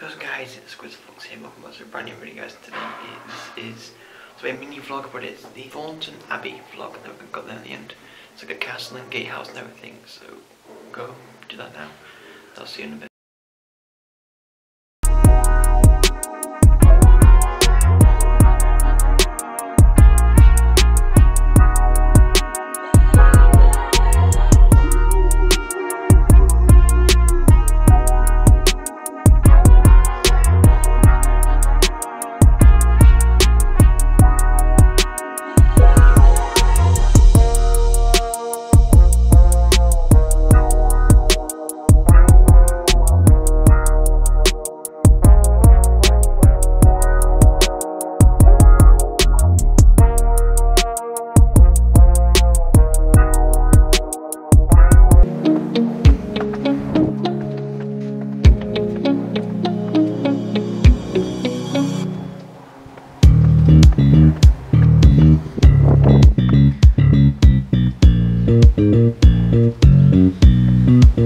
Yo guys, it's Squidzz Fox here, welcome back to a brand new video guys. Today this is so a mini vlog, but it's the Thornton Abbey vlog that we've got there in the end. It's like a castle and gatehouse and everything, so go do that now. I'll see you in a bit.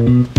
Oh.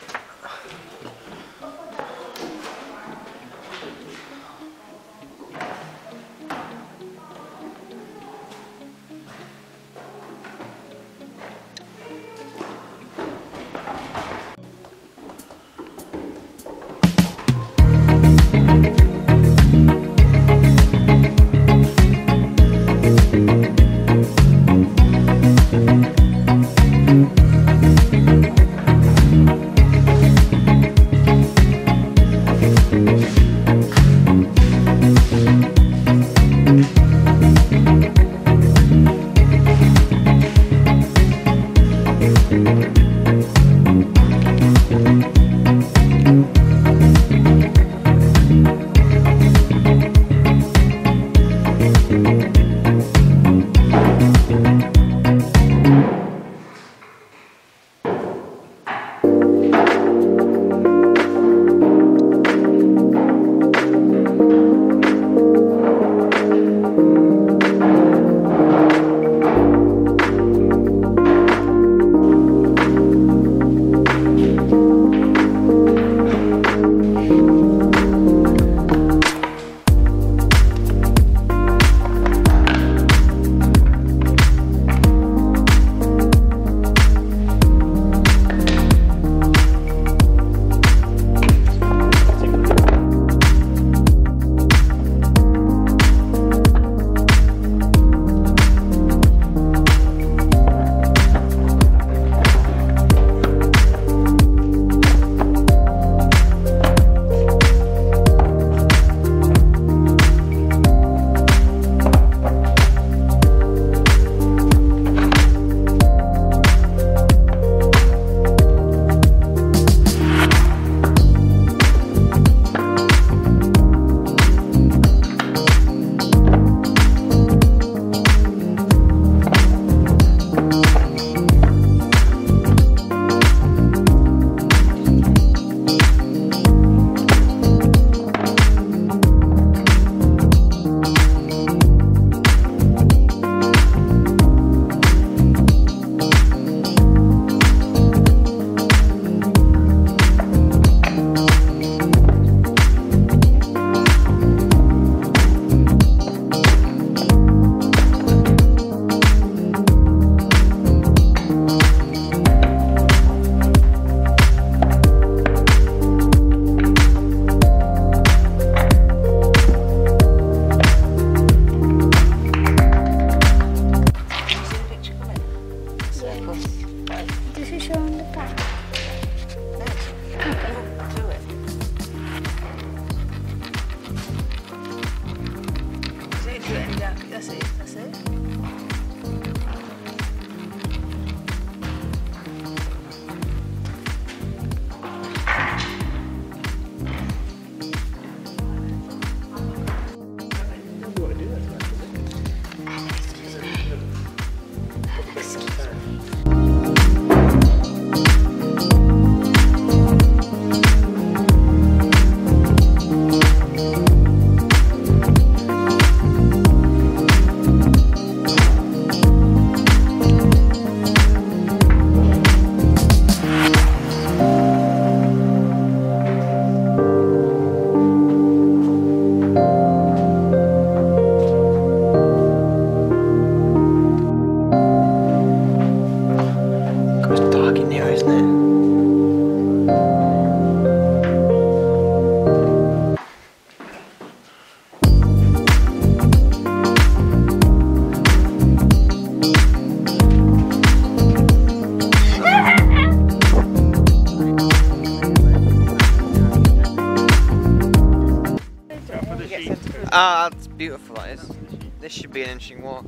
This should be an interesting walk.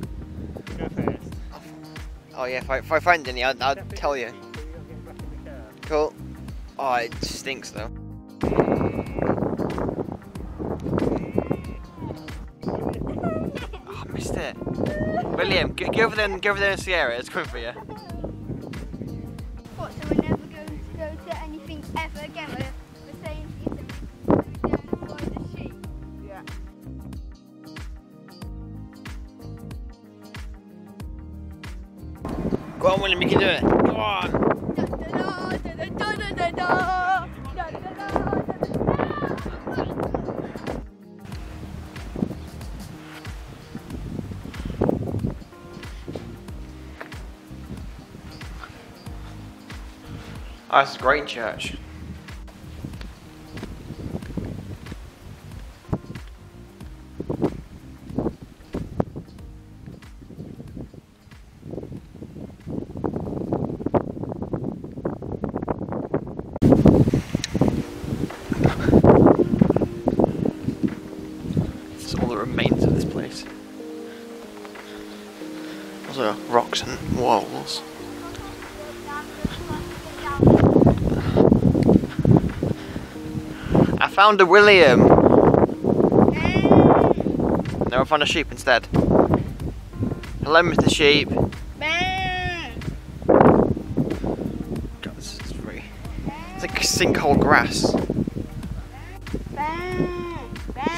Oh yeah, if I, if I find any, I'll, I'll tell you. Cool. Oh, it stinks though. Oh, I missed it. William, go, go over there and go over there and see Sierra. It's coming for you. What, so we're never going to go to anything ever again? Go on, you can do it. Go on. It's a great church. All the remains of this place. Are rocks and walls. I found a William. No, I found a sheep instead. Hello, Mr. Sheep. God, this is. It's like sinkhole grass.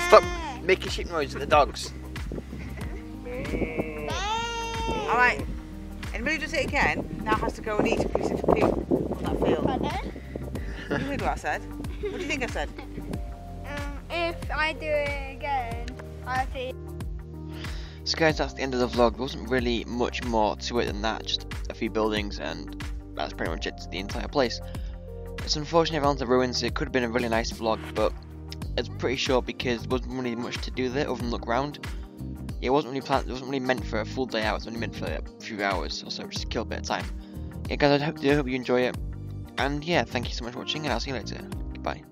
Stop making sheep noise at the dogs. All right. Anybody who does it again now has to go and eat a piece of poop on that field. You heard what I said? What do you think I said? Um, if I do it again, I'll see. So guys, that's the end of the vlog. There wasn't really much more to it than that, just a few buildings and that's pretty much it to the entire place. It's unfortunate around the ruins, it could have been a really nice vlog, but it's pretty short because there wasn't really much to do there other than look around. It wasn't really planned, it wasn't really meant for a full day out, it was only meant for a few hours or so, just to kill a bit of time. Yeah guys, I hope, I hope you enjoy it. And yeah, thank you so much for watching and I'll see you later. Goodbye.